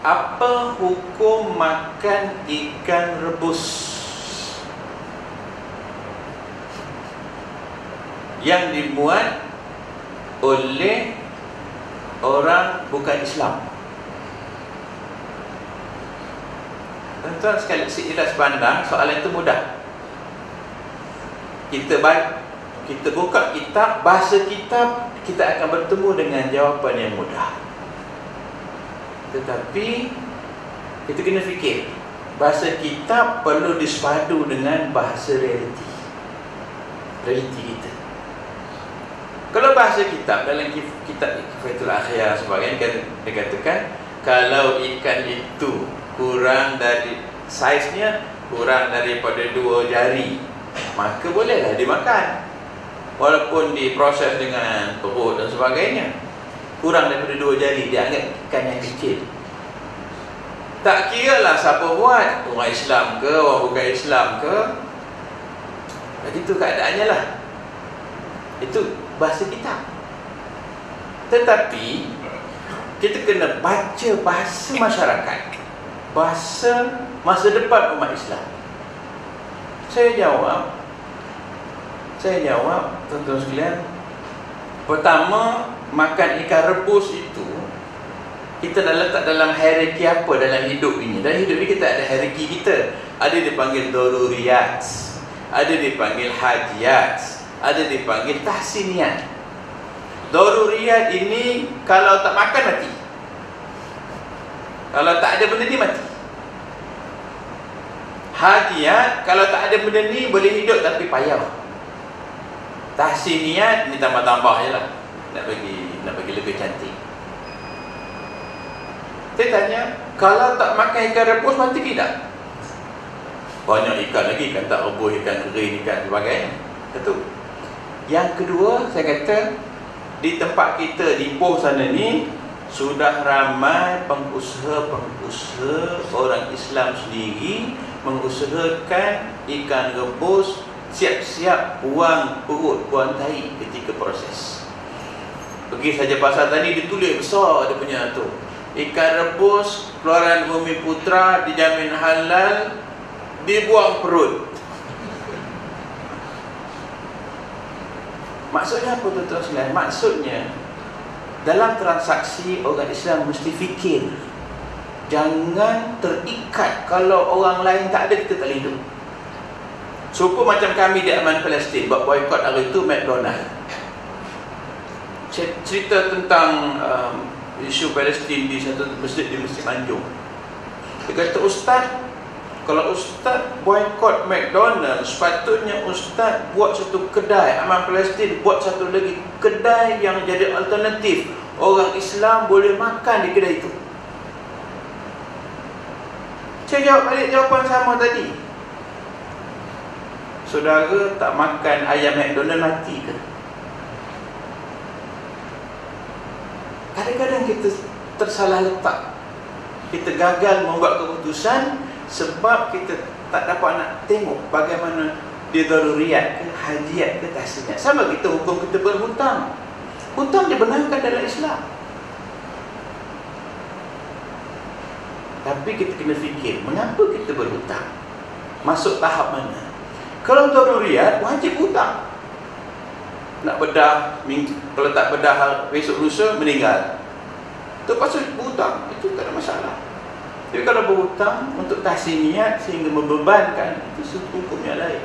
Apa hukum makan ikan rebus yang dimuat oleh orang bukan Islam? Tuan-tuan sekali seiras pandang soalan itu mudah. Kita baik kita buka kitab bahasa kitab kita akan bertemu dengan jawapan yang mudah. Tetapi kita kena fikir bahasa kitab perlu disepadu dengan bahasa realiti. Realiti kita. Kalau bahasa kitab dalam kitab Kifatul Akhir sebagainya kan dia katakan kalau ikan itu kurang dari saiznya kurang daripada dua jari maka bolehlah dimakan walaupun diproses dengan perut dan sebagainya kurang daripada dua jari dia anggap ikan yang kecil. Tak kira lah siapa buat. Orang Islam ke orang bukan Islam ke. Begitu keadaannya lah. Itu bahasa kita. Tetapi kita kena baca bahasa masyarakat. Bahasa masa depan umat Islam? Saya jawab. Saya jawab Tuan-tuan sekalian. Pertama Makan ikan rebus itu Kita dah letak dalam hierarki apa dalam hidup ini? Dalam hidup ini kita ada hierarki kita. Ada dipanggil Doruriyat Ada dipanggil Hajiyat Ada dipanggil Tahsiniat. Doruriyat ini Kalau tak makan mati. Kalau tak ada benda ni mati. Hadiat Kalau tak ada benda ni boleh hidup tapi payah. Tahsiniat ni tambah-tambah je lah Nak bagi, nak bagi lebih cantik Saya tanya Kalau tak makan ikan rebus mati tidak? Banyak ikan lagi kan tak rebus ikan kering ikan sebagainya Itu Yang kedua saya kata Di tempat kita di Poh sana ni sudah ramai pengusaha-pengusaha orang Islam sendiri mengusahakan ikan rebus siap-siap buang perut, buang tahi ketika proses. Pergi saja pasar tadi ditulis besar dia punya tu. Ikan rebus keluaran bumi putra dijamin halal dibuang perut. Maksudnya apa tuan-tuan Maksudnya dalam transaksi orang Islam mesti fikir jangan terikat kalau orang lain tak ada kita tak hidup Supo macam kami di Aman Palestin buat boycott hari itu McDonald cerita tentang um, isu Palestin di satu masjid di Masjid Anjung. Dia kata Ustaz kalau Ustaz boycott McDonald sepatutnya Ustaz buat satu kedai Aman Palestin buat satu lagi kedai yang jadi alternatif. Orang Islam boleh makan di kedai itu. Saya jawab balik jawapan sama tadi. Saudara tak makan ayam McDonald mati ke kadang-kadang kita tersalah letak. Kita gagal membuat keputusan sebab kita tak dapat nak tengok bagaimana dia daruriat ke hajiat ke tahsinat sama kita hukum kita berhutang. Hutang dibenarkan dalam Islam. Tapi kita kena fikir mengapa kita berhutang? Masuk tahap mana? Kalau daruriat wajib hutang nak bedah kalau tak bedah besok lusa meninggal. Terpaksa berhutang. Itu tak ada masalah. Tapi kalau berhutang untuk tahsiniat sehingga membebankan itu hukum yang lain.